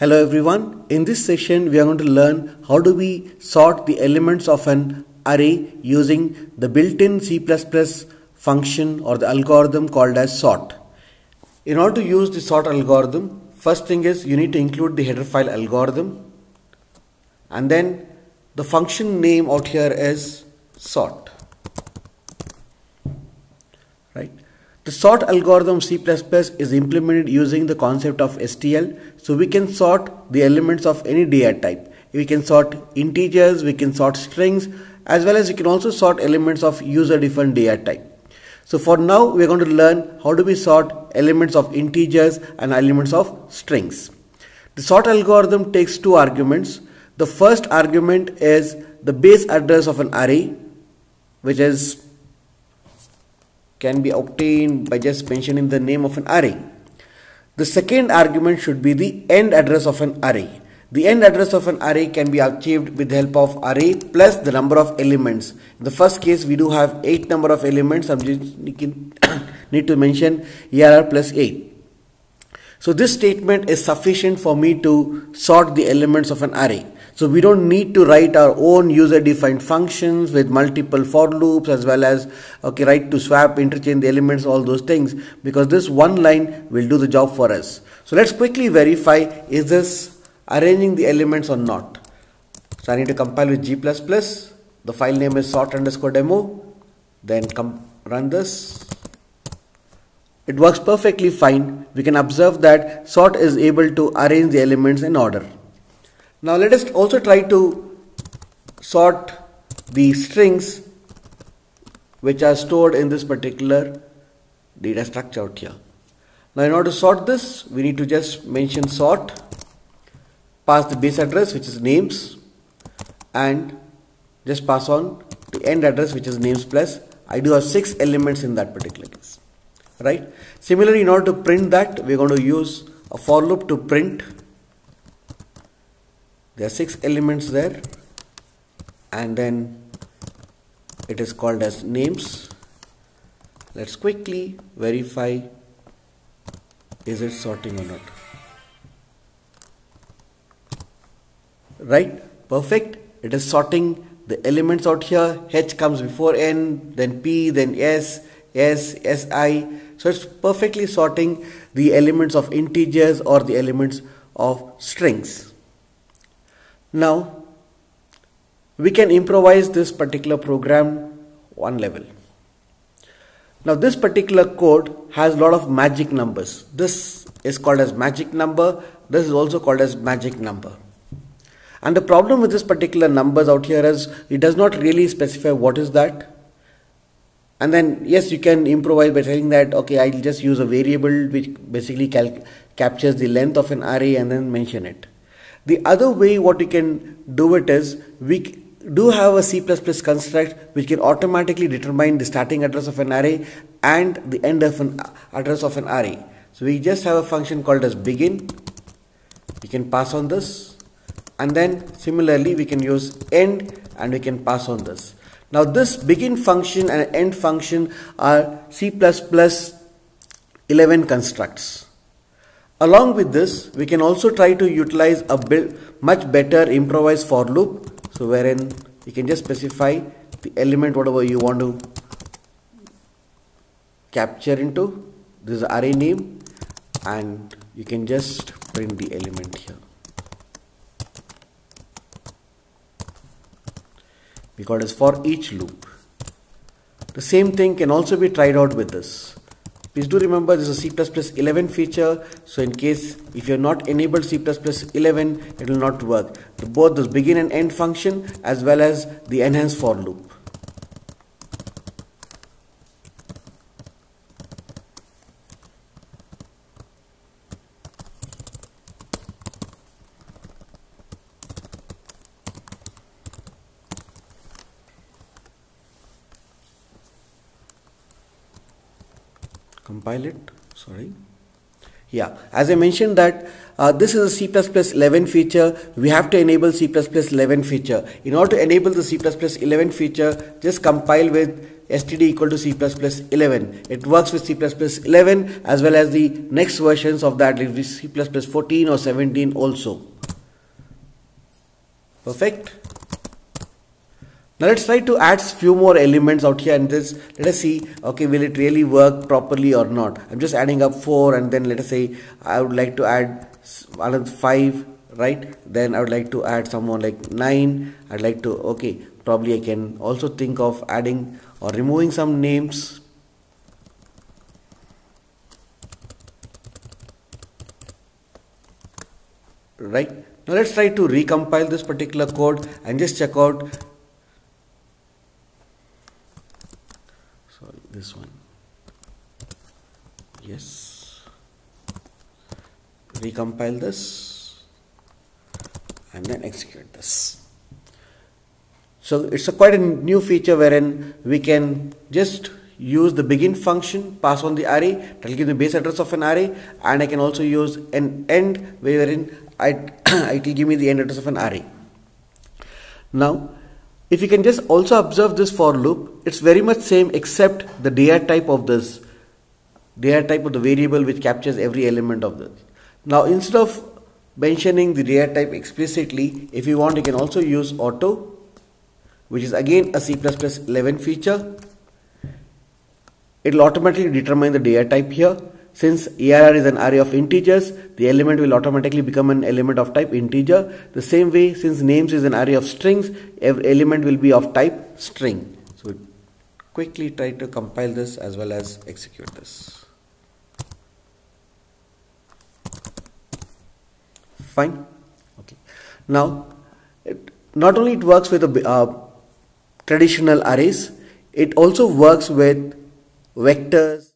Hello everyone. In this session we are going to learn how do we sort the elements of an array using the built-in C++ function or the algorithm called as sort. In order to use the sort algorithm, first thing is you need to include the header file algorithm and then the function name out here is sort. Right. The sort algorithm C++ is implemented using the concept of STL. So we can sort the elements of any data type. We can sort integers, we can sort strings, as well as we can also sort elements of user defined data type. So for now we are going to learn how do we sort elements of integers and elements of strings. The sort algorithm takes two arguments. The first argument is the base address of an array which is can be obtained by just mentioning the name of an array. The second argument should be the end address of an array. The end address of an array can be achieved with the help of array plus the number of elements. In the first case, we do have 8 number of elements. I just need to mention ERR plus 8. So this statement is sufficient for me to sort the elements of an array. So we don't need to write our own user defined functions with multiple for loops as well as okay write to swap interchange the elements all those things because this one line will do the job for us. So let's quickly verify is this arranging the elements or not. So I need to compile with G++. The file name is sort underscore demo. Then run this. It works perfectly fine. We can observe that sort is able to arrange the elements in order. Now let us also try to sort the strings which are stored in this particular data structure out here. Now in order to sort this, we need to just mention sort, pass the base address which is names and just pass on the end address which is names plus. I do have six elements in that particular case. Right. Similarly, in order to print that, we're going to use a for loop to print there are six elements there. And then it is called as names. Let's quickly verify is it sorting or not? Right? Perfect. It is sorting. The elements out here h comes before n then p then s s si so it's perfectly sorting the elements of integers or the elements of strings now, we can improvise this particular program one level. Now, this particular code has a lot of magic numbers. This is called as magic number. This is also called as magic number. And the problem with this particular numbers out here is it does not really specify what is that. And then, yes, you can improvise by telling that, okay, I'll just use a variable which basically captures the length of an array and then mention it. The other way what we can do it is we do have a C++ construct which can automatically determine the starting address of an array and the end of an address of an array. So we just have a function called as begin. We can pass on this and then similarly we can use end and we can pass on this. Now this begin function and end function are C++ 11 constructs. Along with this, we can also try to utilize a build, much better improvised for loop. So wherein you can just specify the element whatever you want to capture into. This is array name and you can just print the element here. Because it's for each loop. The same thing can also be tried out with this. Please do remember this is a C++ 11 feature. So in case if you're not enabled C++ 11, it will not work. Both this begin and end function as well as the enhance for loop. Compile it sorry. Yeah as I mentioned that uh, this is a C++11 feature. We have to enable C++11 feature. In order to enable the C++11 feature just compile with std equal to c++11 it works with c++11 as well as the next versions of that like c++ 14 or 17 also. Perfect now let's try to add few more elements out here and this. Let us see okay will it really work properly or not? I'm just adding up four and then let us say i would like to add another five right? Then i would like to add someone like nine. I'd like to okay probably i can also think of adding or removing some names. Right? Now let's try to recompile this particular code and just check out sorry this one. Yes. Recompile this. And then execute this. So it's a quite a new feature wherein we can just use the begin function, pass on the array, that will give the base address of an array, and I can also use an end wherein I, it will give me the end address of an array. Now, if you can just also observe this for loop, it's very much same except the dir type of this, dir type of the variable which captures every element of this. Now, instead of mentioning the dir type explicitly, if you want, you can also use auto which is again a C++11 feature. It will automatically determine the dir type here. Since ARR is an array of integers, the element will automatically become an element of type integer. The same way, since names is an array of strings, every element will be of type string. So quickly try to compile this as well as execute this. Fine. Okay. Now, it, not only it works with a uh, traditional arrays. It also works with vectors